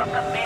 from the